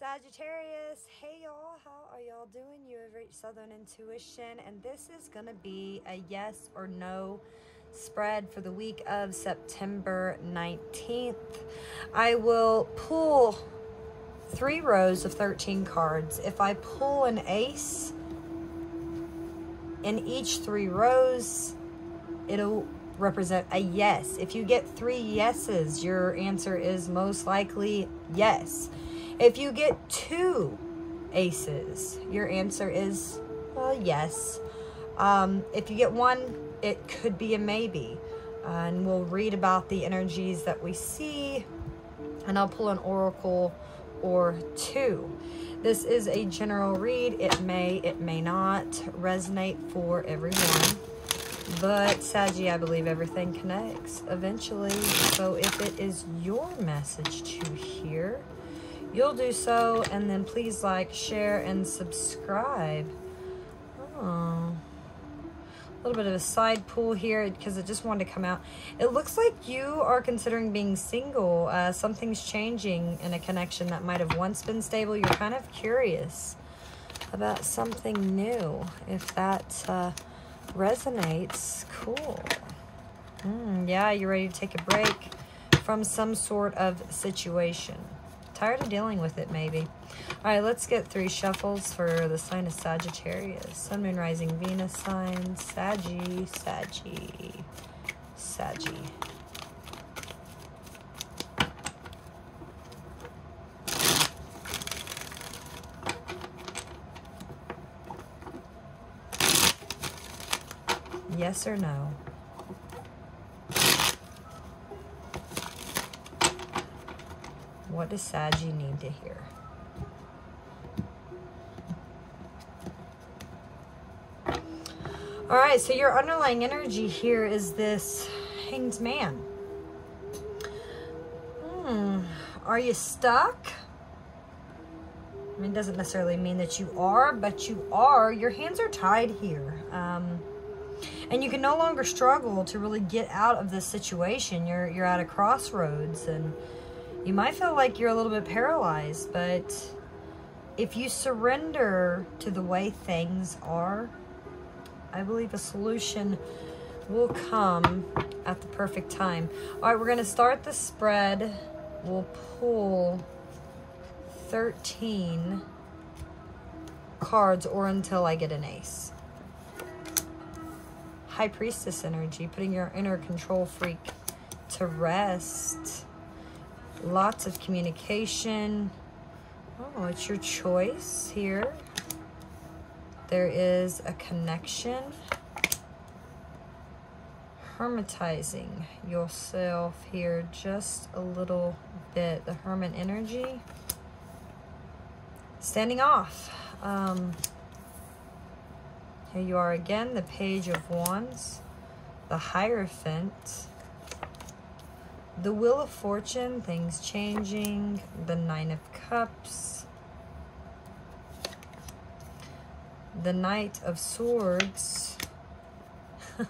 Sagittarius, hey y'all, how are y'all doing? You have reached Southern Intuition, and this is going to be a yes or no spread for the week of September 19th. I will pull three rows of 13 cards. If I pull an ace in each three rows, it'll represent a yes. If you get three yeses, your answer is most likely yes. If you get two aces, your answer is, well, yes. Um, if you get one, it could be a maybe. Uh, and we'll read about the energies that we see. And I'll pull an oracle or two. This is a general read. It may, it may not resonate for everyone. But Saggy, I believe everything connects eventually. So if it is your message to hear, you'll do so. And then please like, share, and subscribe. Oh. A little bit of a side pull here because it just wanted to come out. It looks like you are considering being single. Uh, something's changing in a connection that might have once been stable. You're kind of curious about something new. If that uh, resonates, cool. Mm, yeah, you're ready to take a break from some sort of situation. Tired of dealing with it, maybe. All right, let's get three shuffles for the sign of Sagittarius. Sun, Moon, Rising, Venus sign. Saggy, Saggy, Saggy. Yes or no? What does Saggy need to hear? All right, so your underlying energy here is this hanged man. Hmm, are you stuck? I mean, it doesn't necessarily mean that you are, but you are. Your hands are tied here. Um, and you can no longer struggle to really get out of this situation. You're, you're at a crossroads and you might feel like you're a little bit paralyzed, but if you surrender to the way things are, I believe a solution will come at the perfect time. All right, we're going to start the spread. We'll pull 13 cards or until I get an ace. High Priestess energy, putting your inner control freak to rest. Lots of communication. Oh, it's your choice here. There is a connection. Hermetizing yourself here just a little bit. The hermit energy. Standing off. Um, here you are again, the Page of Wands. The Hierophant the Wheel of Fortune, things changing, the Nine of Cups, the Knight of Swords,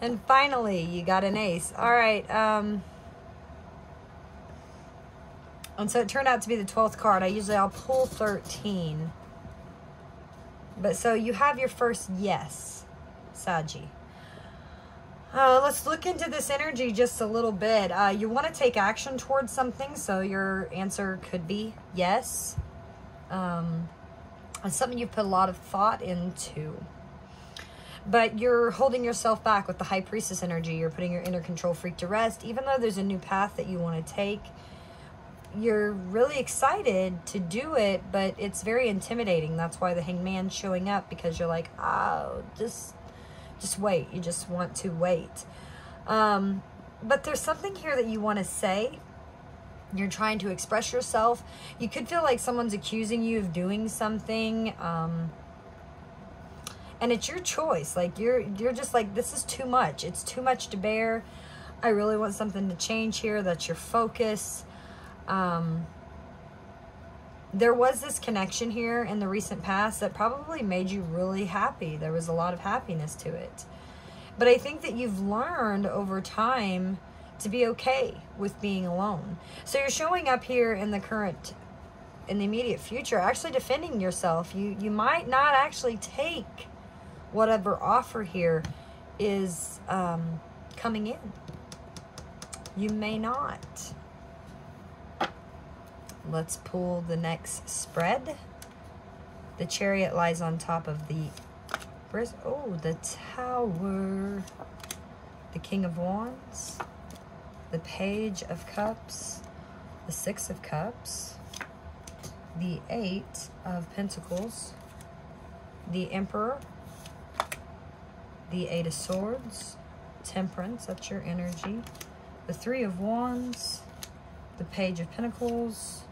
and finally, you got an ace. All right, um, and so it turned out to be the 12th card. I usually, I'll pull 13. But so you have your first yes, Saji. Uh, let's look into this energy just a little bit. Uh, you want to take action towards something, so your answer could be yes. Um, it's something you've put a lot of thought into. But you're holding yourself back with the High Priestess energy. You're putting your inner control freak to rest. Even though there's a new path that you want to take, you're really excited to do it, but it's very intimidating. That's why the hangman's showing up, because you're like, oh, just just wait. You just want to wait. Um, but there's something here that you want to say. You're trying to express yourself. You could feel like someone's accusing you of doing something. Um, and it's your choice. Like you're, you're just like, this is too much. It's too much to bear. I really want something to change here. That's your focus. Um, there was this connection here in the recent past that probably made you really happy. There was a lot of happiness to it. But I think that you've learned over time to be okay with being alone. So you're showing up here in the current in the immediate future actually defending yourself. You you might not actually take whatever offer here is um, coming in. You may not. Let's pull the next spread. The chariot lies on top of the... Where's, oh, the tower. The king of wands. The page of cups. The six of cups. The eight of pentacles. The emperor. The eight of swords. Temperance, that's your energy. The three of wands. The page of pentacles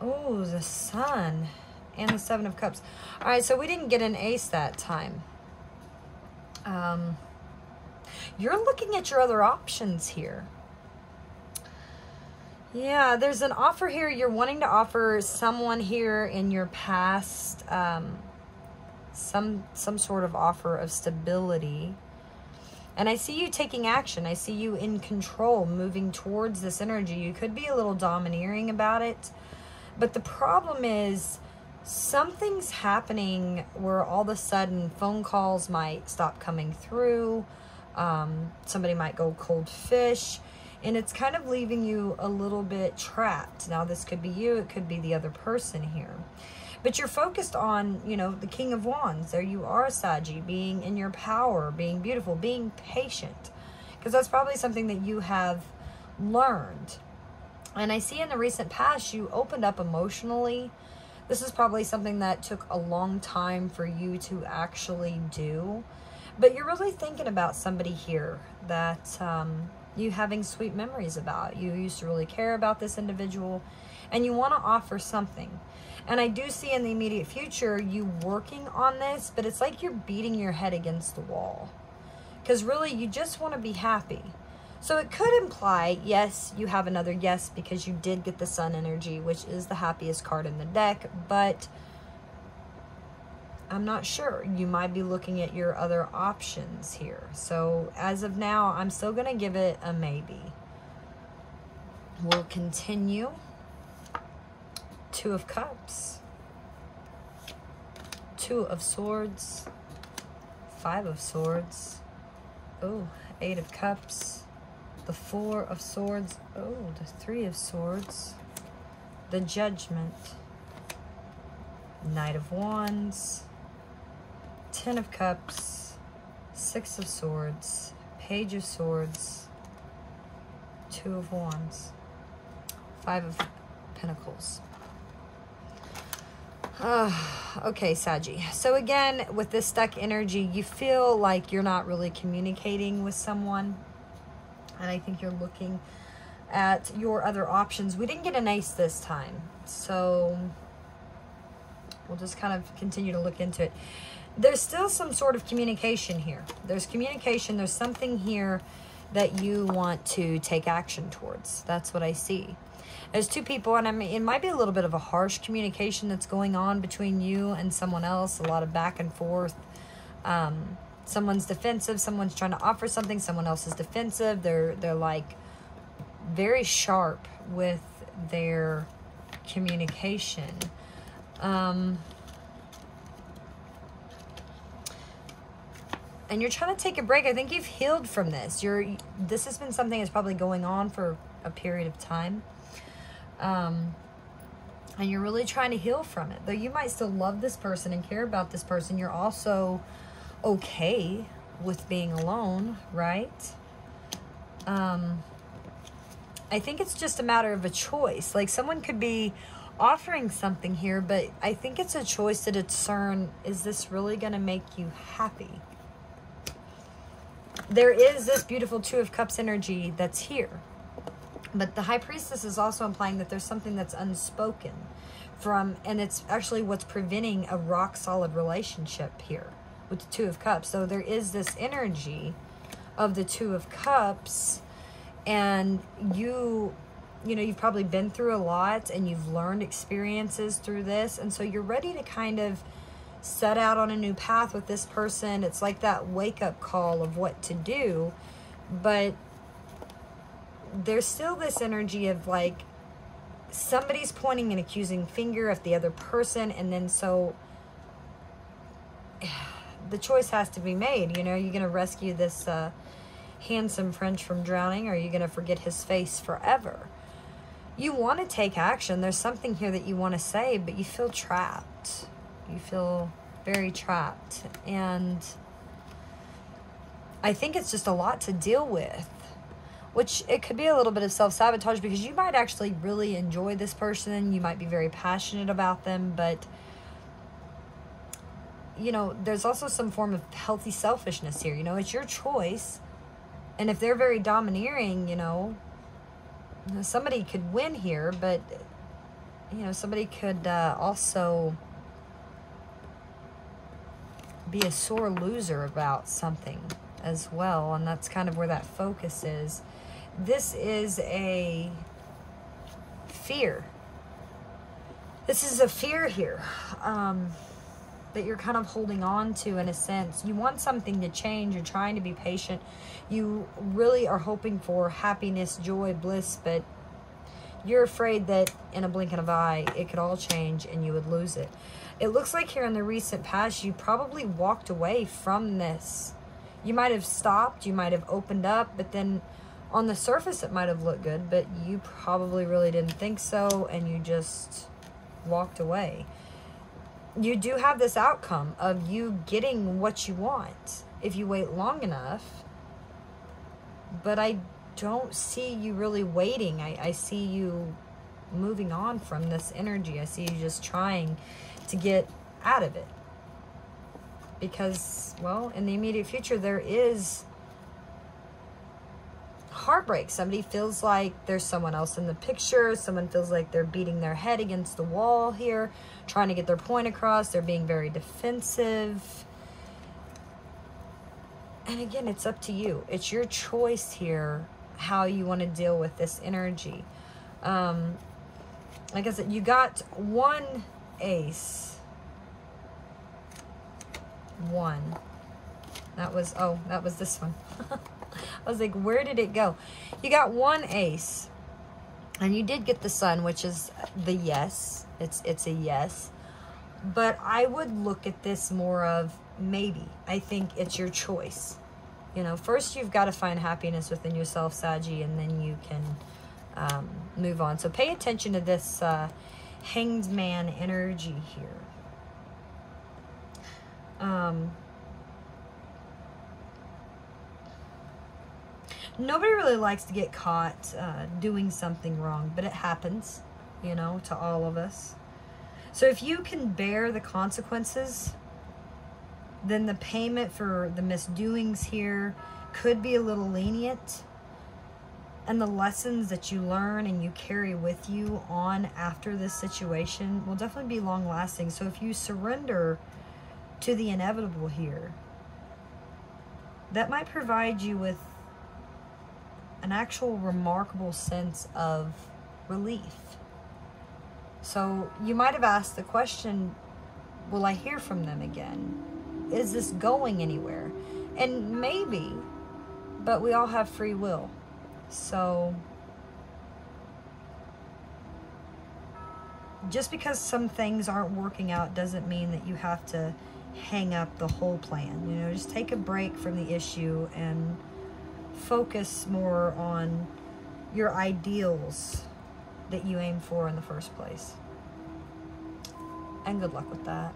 Oh, the sun. And the seven of cups. All right, so we didn't get an ace that time. Um, you're looking at your other options here. Yeah, there's an offer here. You're wanting to offer someone here in your past um, some some sort of offer of stability. And I see you taking action. I see you in control, moving towards this energy. You could be a little domineering about it. But the problem is something's happening where all of a sudden phone calls might stop coming through. Um, somebody might go cold fish. And it's kind of leaving you a little bit trapped. Now, this could be you. It could be the other person here. But you're focused on, you know, the King of Wands. There you are, Saji, being in your power, being beautiful, being patient. Because that's probably something that you have learned and I see in the recent past you opened up emotionally. This is probably something that took a long time for you to actually do. But you're really thinking about somebody here that um, you having sweet memories about. You used to really care about this individual and you want to offer something. And I do see in the immediate future you working on this, but it's like you're beating your head against the wall. Because really, you just want to be happy. So it could imply, yes, you have another yes because you did get the sun energy, which is the happiest card in the deck, but I'm not sure. You might be looking at your other options here. So as of now, I'm still going to give it a maybe. We'll continue. Two of Cups. Two of Swords. Five of Swords. Oh, Eight of Cups the Four of Swords. Oh, the Three of Swords. The Judgment. Knight of Wands. Ten of Cups. Six of Swords. Page of Swords. Two of Wands. Five of Pentacles. Uh, okay, Saji. So again, with this stuck energy, you feel like you're not really communicating with someone and I think you're looking at your other options. We didn't get an ace this time, so we'll just kind of continue to look into it. There's still some sort of communication here. There's communication. There's something here that you want to take action towards. That's what I see. There's two people, and I mean, it might be a little bit of a harsh communication that's going on between you and someone else, a lot of back and forth. Um, someone's defensive, someone's trying to offer something, someone else is defensive. They're they're like very sharp with their communication. Um, and you're trying to take a break. I think you've healed from this. You're this has been something that's probably going on for a period of time. Um, and you're really trying to heal from it. Though you might still love this person and care about this person, you're also okay with being alone, right? Um, I think it's just a matter of a choice. Like someone could be offering something here, but I think it's a choice to discern, is this really going to make you happy? There is this beautiful Two of Cups energy that's here. But the High Priestess is also implying that there's something that's unspoken from, and it's actually what's preventing a rock solid relationship here with the Two of Cups. So there is this energy of the Two of Cups. And you you know you've probably been through a lot and you've learned experiences through this. And so you're ready to kind of set out on a new path with this person. It's like that wake up call of what to do. But there's still this energy of like somebody's pointing an accusing finger at the other person. And then so the choice has to be made you know? You're going to rescue this uh, handsome french from drowning or are you going to forget his face forever? You want to take action. There's something here that you want to say but you feel trapped. You feel very trapped. And i think it's just a lot to deal with which it could be a little bit of self sabotage because you might actually really enjoy this person. You might be very passionate about them, but you know, there's also some form of healthy selfishness here. You know, it's your choice. And if they're very domineering, you know, somebody could win here, but you know, somebody could uh, also be a sore loser about something as well. And that's kind of where that focus is this is a fear. This is a fear here um, that you're kind of holding on to in a sense. You want something to change. You're trying to be patient. You really are hoping for happiness, joy, bliss, but you're afraid that in a blink of an eye, it could all change and you would lose it. It looks like here in the recent past, you probably walked away from this. You might have stopped, you might have opened up, but then on the surface it might have looked good, but you probably really didn't think so and you just walked away. You do have this outcome of you getting what you want if you wait long enough. But I don't see you really waiting. I, I see you moving on from this energy. I see you just trying to get out of it. Because, well, in the immediate future, there is heartbreak. Somebody feels like there's someone else in the picture. Someone feels like they're beating their head against the wall here, trying to get their point across. They're being very defensive. And again, it's up to you. It's your choice here how you want to deal with this energy. Um, like I said, you got one ace. One. That was, oh, that was this one. I was like, where did it go? You got one ace. And you did get the sun, which is the yes. It's it's a yes. But I would look at this more of maybe. I think it's your choice. You know, first you've got to find happiness within yourself, Saji, and then you can um, move on. So pay attention to this uh, hanged man energy here. Um, nobody really likes to get caught uh, doing something wrong, but it happens, you know, to all of us. So if you can bear the consequences, then the payment for the misdoings here could be a little lenient. And the lessons that you learn and you carry with you on after this situation will definitely be long lasting. So if you surrender to the inevitable here, that might provide you with an actual remarkable sense of relief. So you might have asked the question, will I hear from them again? Is this going anywhere? And maybe, but we all have free will. So just because some things aren't working out doesn't mean that you have to hang up the whole plan. You know, just take a break from the issue and focus more on your ideals that you aim for in the first place. And good luck with that.